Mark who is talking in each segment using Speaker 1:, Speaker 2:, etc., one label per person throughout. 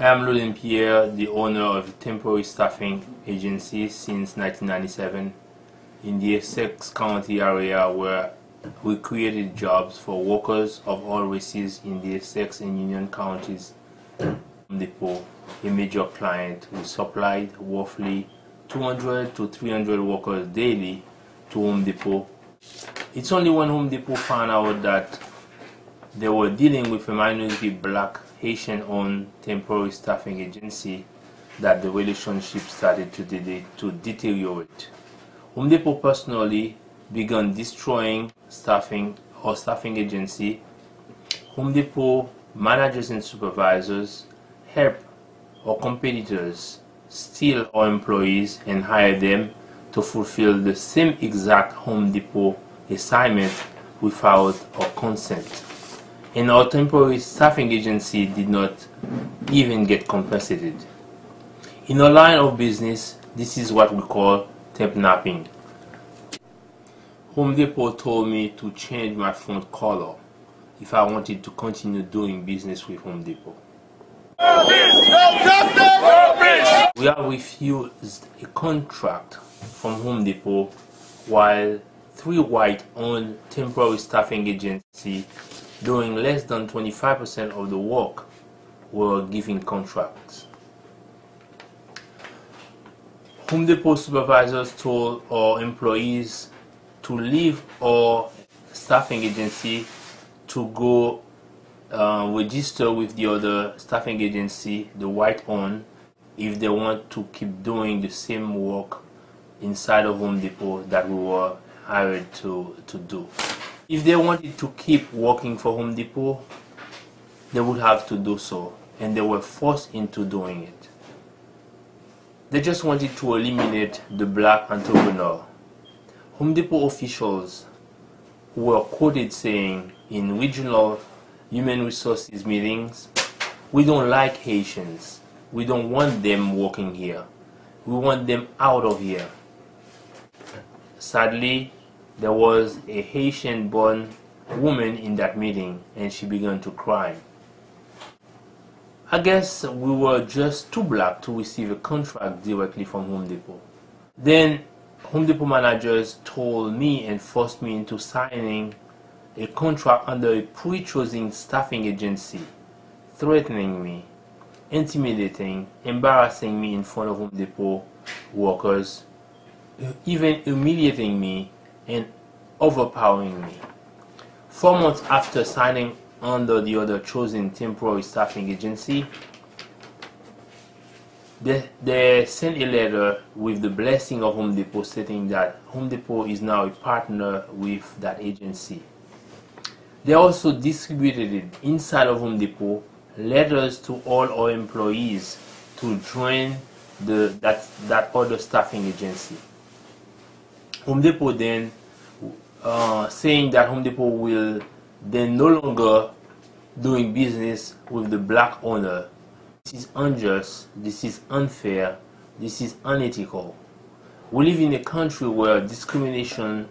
Speaker 1: I am Lulin Pierre, the owner of temporary staffing agency since 1997 in the Essex County area where we created jobs for workers of all races in the Essex and Union counties. Depot, a major client, we supplied roughly 200 to 300 workers daily to Home Depot. It's only when Home Depot found out that they were dealing with a minority black Haitian owned temporary staffing agency that the relationship started to, de to deteriorate. Home Depot personally began destroying staffing or staffing agency. Home Depot managers and supervisors help our competitors steal our employees and hire them to fulfill the same exact Home Depot assignment without our consent. And our temporary staffing agency did not even get compensated. In our line of business, this is what we call temp napping. Home Depot told me to change my phone color if I wanted to continue doing business with Home Depot. We have refused a contract from Home Depot while three white-owned temporary staffing agencies doing less than 25% of the work were given contracts. Home Depot supervisors told our employees to leave our staffing agency to go uh, register with the other staffing agency, the white owned, if they want to keep doing the same work inside of Home Depot that we were hired to, to do. If they wanted to keep working for Home Depot, they would have to do so, and they were forced into doing it. They just wanted to eliminate the black entrepreneur. Home Depot officials were quoted saying in regional human resources meetings, we don't like Haitians. We don't want them working here. We want them out of here. Sadly, there was a Haitian born woman in that meeting and she began to cry. I guess we were just too black to receive a contract directly from Home Depot. Then Home Depot managers told me and forced me into signing a contract under a pre-chosen staffing agency, threatening me, intimidating, embarrassing me in front of Home Depot workers, even humiliating me and overpowering me. Four months after signing under the other chosen temporary staffing agency, they, they sent a letter with the blessing of Home Depot stating that Home Depot is now a partner with that agency. They also distributed it inside of Home Depot letters to all our employees to join the that that other staffing agency. Home Depot then uh, saying that Home Depot will then no longer doing business with the black owner. This is unjust, this is unfair, this is unethical. We live in a country where discrimination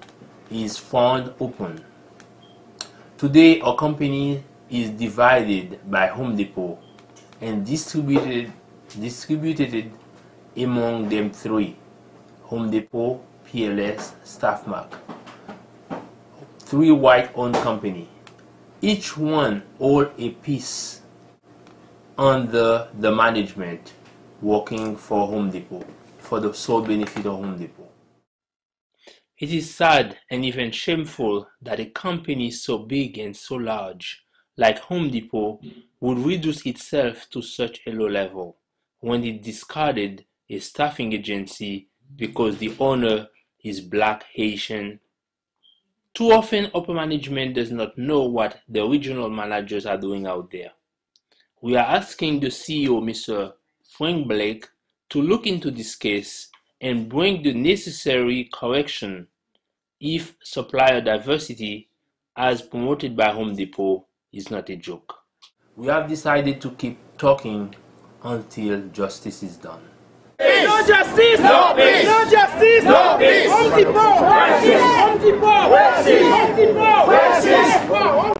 Speaker 1: is found open. Today, our company is divided by Home Depot and distributed distributed among them three Home Depot, PLS, Staffmark. three white-owned company. Each one hold a piece under the management working for Home Depot for the sole benefit of Home Depot. It is sad and even shameful that a company so big and so large like Home Depot would reduce itself to such a low level when it discarded a staffing agency because the owner is black Haitian too often upper management does not know what the regional managers are doing out there. We are asking the CEO, Mr. Frank Blake, to look into this case and bring the necessary correction if supplier diversity, as promoted by Home Depot, is not a joke. We have decided to keep talking until justice is done.
Speaker 2: Não justice!
Speaker 3: No peace!
Speaker 2: No justice!
Speaker 3: No peace!
Speaker 2: Anti-power! Anti-power! Anti-power! Anti-power!